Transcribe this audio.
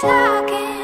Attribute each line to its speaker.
Speaker 1: talking.